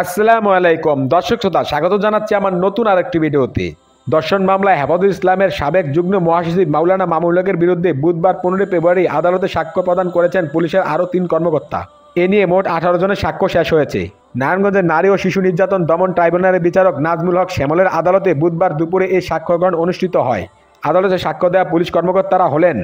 আসসালামু আলাইকুম। দর্শক শ্রোতা, স্বাগত জানাচ্ছি আমার নতুন আরেকটি ভিডিওতে। দর্শন মামলায় হেফাজুল ইসলামের সাবেক যুগ্ম মহাসচিব মাওলানা মামুলকের বিরুদ্ধে বুধবার পনেরোই ফেব্রুয়ারি আদালতে সাক্ষ্য প্রদান করেছেন পুলিশের আরও তিন কর্মকর্তা। এ নিয়ে মোট আঠারো জনের সাক্ষ্য শেষ হয়েছে। নারায়ণগঞ্জের নারী ও শিশু নির্যাতন দমন ট্রাইব্যুনালের বিচারক নাজমুল হক শ্যামলের আদালতে বুধবার দুপুরে এই সাক্ষ্যগ্রহণ অনুষ্ঠিত হয়। আদালতে সাক্ষ্য দেওয়া পুলিশ কর্মকর্তারা হলেন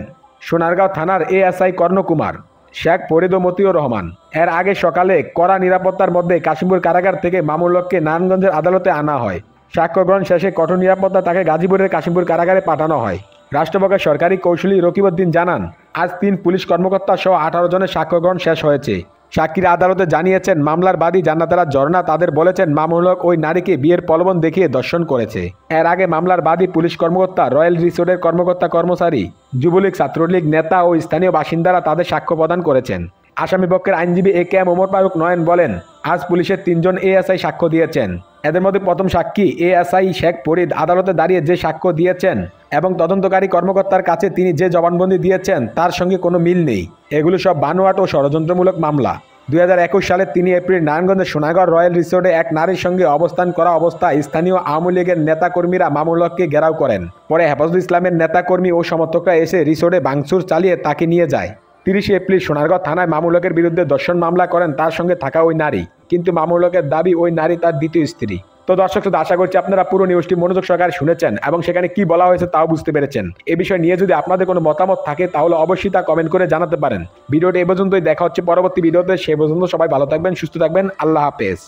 সোনারগাঁও থানার এএসআই কর্ণকুমার শেখ ফরিদ ও মতিউর রহমান। এর আগে সকালে কড়া নিরাপত্তার মধ্যে কাশিমপুর কারাগার থেকে মামুলককে নারায়ণগঞ্জের আদালতে আনা হয়। সাক্ষ্য গ্রহণ শেষে কঠোর নিরাপত্তা তাকে গাজীপুরের কাশিমপুর কারাগারে পাঠানো হয়। রাষ্ট্রপক্ষের সরকারি কৌশলী রকিবউদ্দিন জানান, আজ তিন পুলিশ কর্মকর্তা সহ আঠারো জনের সাক্ষ্য গ্রহণ শেষ হয়েছে। সাক্ষীরা আদালতে জানিয়েছেন, মামলার বাদী জান্নাতারা ঝর্ণা, তাদের বলেছেন মামুলক ওই নারীকে বিয়ের প্রলোভন দেখিয়ে দর্শন করেছে। এর আগে মামলার বাদী পুলিশ কর্মকর্তা রয়্যাল রিসোর্টের কর্মকর্তা কর্মচারী যুবলীগ, ছাত্রলীগ, নেতা ও স্থানীয় বাসিন্দারা তাদের সাক্ষ্য প্রদান করেছেন। আসামিপক্ষের আইনজীবী A K M Omar Faruk Nayan বলেন, আজ পুলিশের তিনজন এএসআই সাক্ষ্য দিয়েছেন। এদের মধ্যে প্রথম সাক্ষী এএসআই শেখ ফরিদ। আদালতে দাঁড়িয়ে যে সাক্ষ্য দিয়েছেন এবং তদন্তকারী কর্মকর্তার কাছে তিনি যে জবানবন্দি দিয়েছেন, তার সঙ্গে কোনো মিল নেই। এগুলো সব বানোয়াট ও ষড়যন্ত্রমূলক মামলা। দুই সালে তিনি এপ্রিল নারায়ণগঞ্জের সোনাগড় রয়্যাল রিসোর্টে এক নারীর সঙ্গে অবস্থান করা অবস্থায় স্থানীয় আওয়ামী লীগের নেতাকর্মীরা মামুল হককে ঘেরাও করেন। পরে হেফাজুল ইসলামের নেতাকর্মী ও সমর্থকরা এসে রিসোর্টে ভাঙচুর চালিয়ে তাকে নিয়ে যায়। তিরিশে এপ্রিল সোনারগাঁও থানায় মামুলকের বিরুদ্ধে দর্শন মামলা করেন তার সঙ্গে থাকা ওই নারী। কিন্তু মামুলকের দাবি, ওই নারী তার দ্বিতীয় স্ত্রী। তো দর্শক শ্রোতা, আশা করছি আপনারা পুরো নিউজটি মনোযোগ সহকারে শুনেছেন এবং সেখানে কি বলা হয়েছে তাও বুঝতে পেরেছেন। এ বিষয় নিয়ে যদি আপনাদের কোনো মতামত থাকে, তাহলে অবশ্যই তা কমেন্ট করে জানাতে পারেন। ভিডিওটি এ পর্যন্তই, দেখা হচ্ছে পরবর্তী ভিডিওতে। সে পর্যন্ত সবাই ভালো থাকবেন, সুস্থ থাকবেন। আল্লাহ হাফেজ।